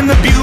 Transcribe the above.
In the beauty